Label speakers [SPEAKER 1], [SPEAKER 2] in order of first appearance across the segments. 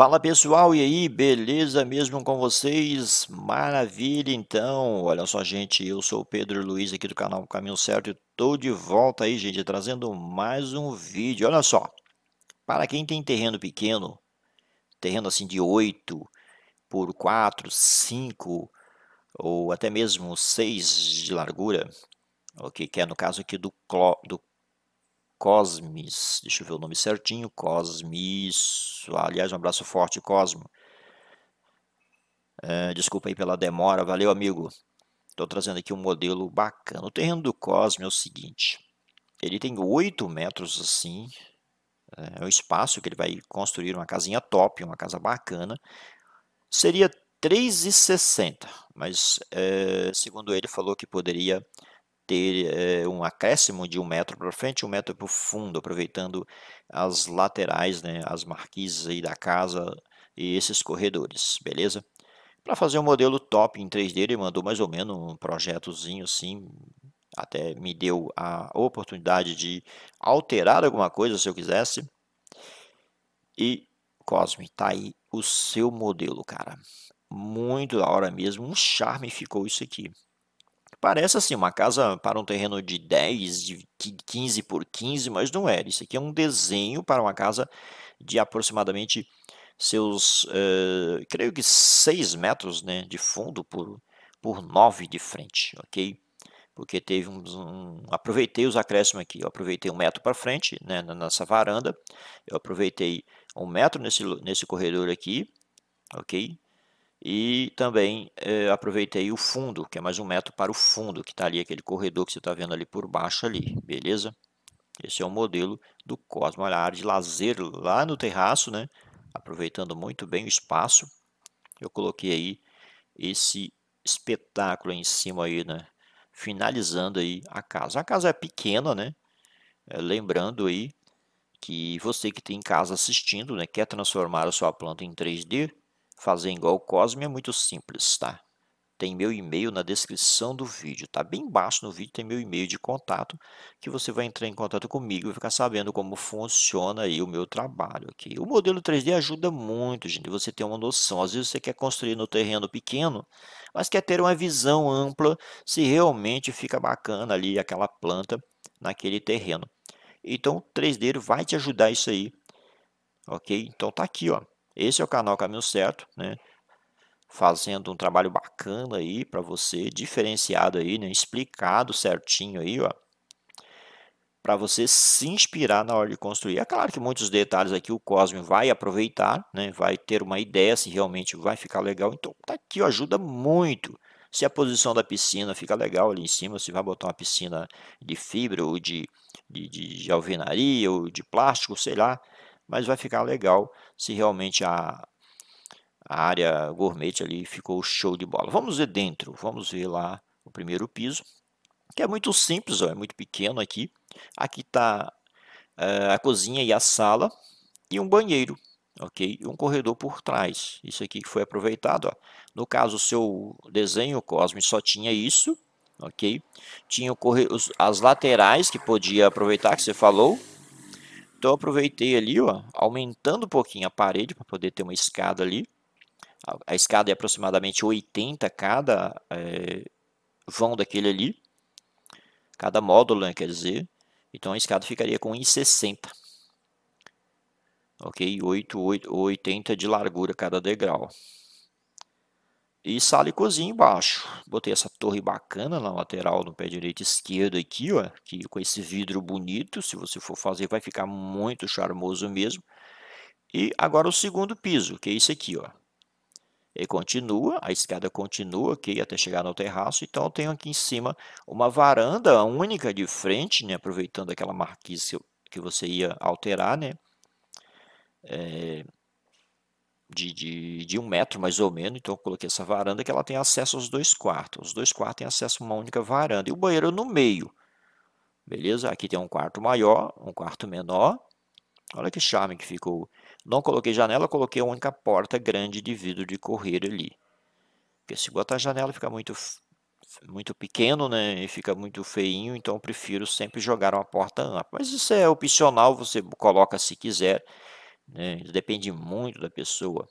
[SPEAKER 1] Fala pessoal, e aí, beleza mesmo com vocês? Maravilha, então. Olha só, gente, eu sou o Pedro Luiz aqui do canal Caminho Certo e estou de volta aí, gente, trazendo mais um vídeo. Olha só, para quem tem terreno pequeno, terreno assim de 8 por 4, 5 ou até mesmo 6 de largura, ok, que é no caso aqui do, do Cosmis, deixa eu ver o nome certinho, Cosmis, aliás, um abraço forte, Cosmo. É, desculpa aí pela demora, valeu amigo. Estou trazendo aqui um modelo bacana. O terreno do Cosmo é o seguinte, ele tem 8 metros assim, é, é o espaço que ele vai construir uma casinha top, uma casa bacana. Seria 3,60, mas é, segundo ele falou que poderia ter é, um acréscimo de um metro para frente e um metro para o fundo, aproveitando as laterais, né, as marquises aí da casa e esses corredores, beleza? Para fazer um modelo top em 3D, ele mandou mais ou menos um projetozinho assim, até me deu a oportunidade de alterar alguma coisa se eu quisesse. E Cosme, tá aí o seu modelo, cara. Muito da hora mesmo, um charme ficou isso aqui. Parece assim uma casa para um terreno de 10, de 15 por 15, mas não é. Isso aqui é um desenho para uma casa de aproximadamente seus, uh, creio que 6 metros né, de fundo por, por 9 de frente, ok? Porque teve um, um aproveitei os acréscimos aqui, eu aproveitei um metro para frente, né, nessa varanda, eu aproveitei um metro nesse, nesse corredor aqui, ok? E também é, aproveitei o fundo, que é mais um metro para o fundo, que está ali, aquele corredor que você está vendo ali por baixo ali, beleza? Esse é o modelo do Cosmo, olha a área de lazer lá no terraço, né? Aproveitando muito bem o espaço. Eu coloquei aí esse espetáculo em cima aí, né? Finalizando aí a casa. A casa é pequena, né? É, lembrando aí que você que tem casa assistindo, né? Quer transformar a sua planta em 3D, Fazer igual o Cosme é muito simples, tá? Tem meu e-mail na descrição do vídeo, tá? Bem embaixo no vídeo tem meu e-mail de contato, que você vai entrar em contato comigo e ficar sabendo como funciona aí o meu trabalho aqui. O modelo 3D ajuda muito, gente, você ter uma noção. Às vezes você quer construir no terreno pequeno, mas quer ter uma visão ampla se realmente fica bacana ali aquela planta naquele terreno. Então o 3D vai te ajudar isso aí, ok? Então tá aqui, ó. Esse é o canal Caminho Certo, né? Fazendo um trabalho bacana aí para você, diferenciado aí, né? Explicado certinho aí, ó. Para você se inspirar na hora de construir. É claro que muitos detalhes aqui o Cosme vai aproveitar, né? Vai ter uma ideia se realmente vai ficar legal. Então, tá aqui, ó, ajuda muito. Se a posição da piscina fica legal ali em cima, você vai botar uma piscina de fibra ou de, de, de alvenaria ou de plástico, sei lá, mas vai ficar legal se realmente a, a área gourmet ali ficou show de bola. Vamos ver dentro, vamos ver lá o primeiro piso, que é muito simples, ó, é muito pequeno aqui. Aqui está uh, eh, a cozinha e a sala e um banheiro, ok? E um corredor por trás. Isso aqui que foi aproveitado, ó. No caso, o seu desenho Cosme só tinha isso, ok? Tinha as laterais que podia aproveitar, que você falou, então eu aproveitei ali, ó, aumentando um pouquinho a parede para poder ter uma escada ali. A, a, escada é aproximadamente 80 cada é, vão daquele ali. Cada módulo, né, quer dizer. Então a escada ficaria com 1,60. Ok? 8, 8, 80 de largura cada degrau. E sala e cozinha embaixo. Botei essa torre bacana na lateral no pé direito e esquerdo aqui, ó, que com esse vidro bonito, se você for fazer vai ficar muito charmoso mesmo. E agora o segundo piso, que é esse aqui, ó. Ele continua, a escada continua aqui até chegar no terraço, então eu tenho aqui em cima uma varanda única de frente, né, aproveitando aquela marquise que você ia alterar, né. É, de, de, de um metro mais ou menos, então eu coloquei essa varanda que ela tem acesso aos dois quartos. Os dois quartos têm acesso a uma única varanda e o banheiro no meio. Beleza? Aqui tem um quarto maior, um quarto menor. Olha que charme que ficou. Não coloquei janela, coloquei a única porta grande de vidro de correr ali. Porque se botar janela fica muito, muito pequeno, né? E fica muito feinho, então prefiro sempre jogar uma porta ampla. Mas isso é opcional, você coloca se quiser né? Depende muito da pessoa,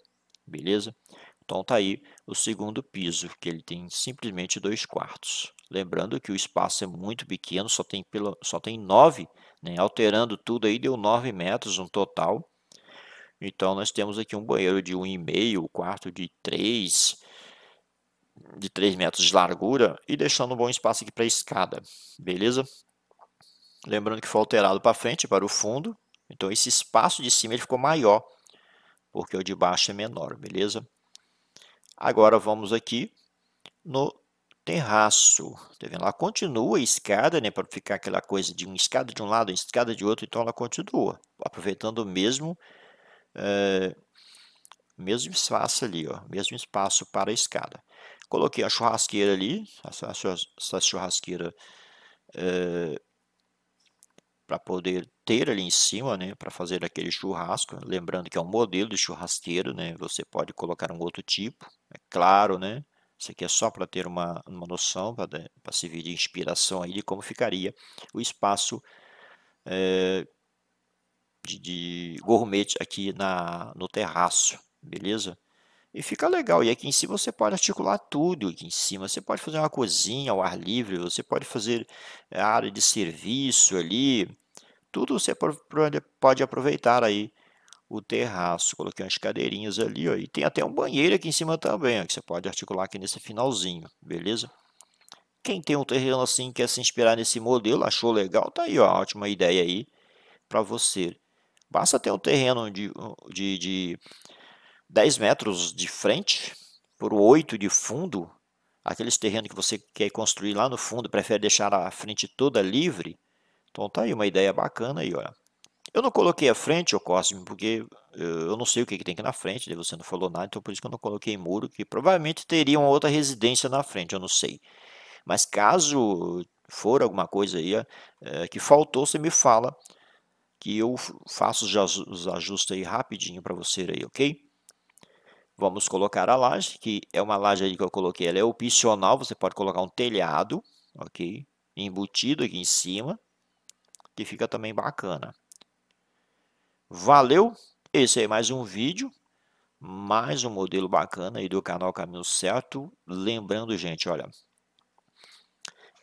[SPEAKER 1] beleza? Então tá aí o segundo piso, que ele tem simplesmente dois quartos. Lembrando que o espaço é muito pequeno, só tem, pelo, só tem nove, né? alterando tudo aí deu nove metros no total. Então nós temos aqui um banheiro de 1,5, um quarto de 3, de 3 metros de largura e deixando um bom espaço aqui para a escada, beleza? Lembrando que foi alterado para frente, para o fundo, então esse espaço de cima ele ficou maior, porque o de baixo é menor, beleza? Agora vamos aqui no terraço, tá vendo? Ela continua a escada, né, para ficar aquela coisa de uma escada de um lado, uma escada de outro, então ela continua, aproveitando o mesmo é, mesmo espaço ali, ó, mesmo espaço para a escada. Coloquei a churrasqueira ali, essa, churrasqueira é, para poder ter ali em cima, né, para fazer aquele churrasco. Lembrando que é um modelo de churrasqueiro, né, você pode colocar um outro tipo, é claro, né. Isso aqui é só para ter uma, uma noção, para servir de inspiração aí de como ficaria o espaço é, de, de gourmet aqui na, no terraço, beleza? E fica legal. E aqui em cima você pode articular tudo. Aqui em cima você pode fazer uma cozinha ao ar livre, você pode fazer eh, área de serviço ali. Tudo você pode aproveitar aí o terraço. Coloquei umas cadeirinhas ali, ó, e tem até um banheiro aqui em cima também, ó, que você pode articular aqui nesse finalzinho, beleza? Quem tem um terreno assim quer se inspirar nesse modelo, achou legal, tá aí, ó, ótima ideia aí para você. Basta ter um terreno de, de, de 10 metros de frente por 8 de fundo, aqueles terrenos que você quer construir lá no fundo, prefere deixar a frente toda livre. Então tá aí uma ideia bacana aí, olha. Eu não coloquei a frente, o Cosme, porque eu não sei o que, que tem aqui na frente, você não falou nada, então por isso que eu não coloquei muro, que provavelmente teria uma outra residência na frente, eu não sei. Mas caso for alguma coisa aí é, que faltou, você me fala, que eu faço os ajustes aí rapidinho para você aí, ok? Vamos colocar a laje, que é uma laje aí que eu coloquei, ela é opcional, você pode colocar um telhado, ok? Embutido aqui em cima, que fica também bacana. Valeu! Esse é mais um vídeo, mais um modelo bacana aí do canal Caminho Certo. Lembrando, gente, olha,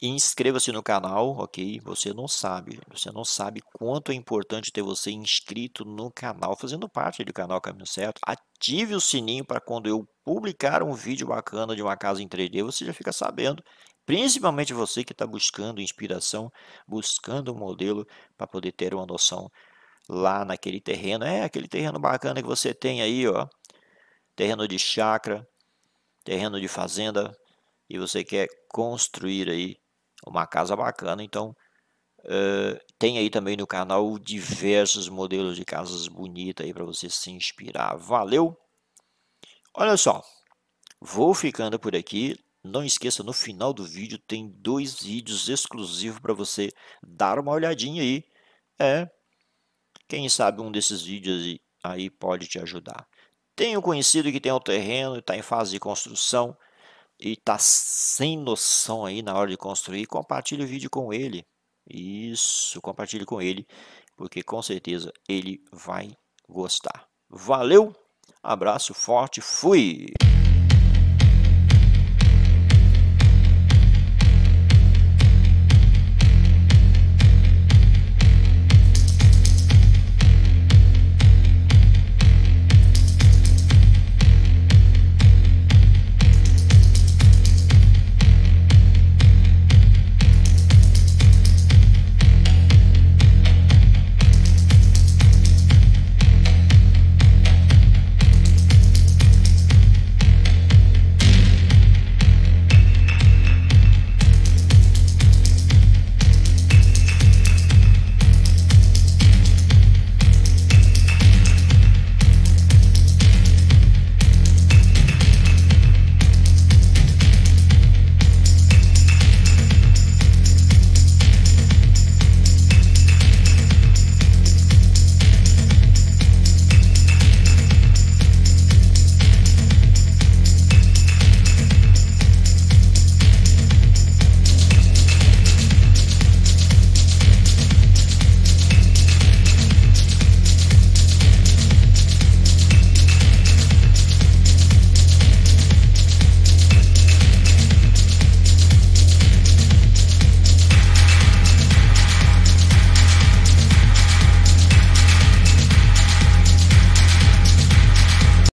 [SPEAKER 1] Inscreva-se no canal, ok? Você não sabe, você não sabe quanto é importante ter você inscrito no canal, fazendo parte do canal Caminho Certo. Ative o sininho para quando eu publicar um vídeo bacana de uma casa em 3D, você já fica sabendo. Principalmente você que está buscando inspiração, buscando um modelo para poder ter uma noção lá naquele terreno. É aquele terreno bacana que você tem aí, ó. Terreno de chácara, terreno de fazenda, e você quer construir aí uma casa bacana. Então, uh, tem aí também no canal diversos modelos de casas bonitas aí para você se inspirar. Valeu! Olha só, vou ficando por aqui. Não esqueça, no final do vídeo tem dois vídeos exclusivos para você dar uma olhadinha aí. É, quem sabe um desses vídeos aí pode te ajudar. Tenho conhecido que tem um terreno, está em fase de construção e está sem noção aí na hora de construir, compartilhe o vídeo com ele. Isso, compartilhe com ele, porque com certeza ele vai gostar. Valeu, abraço forte, fui!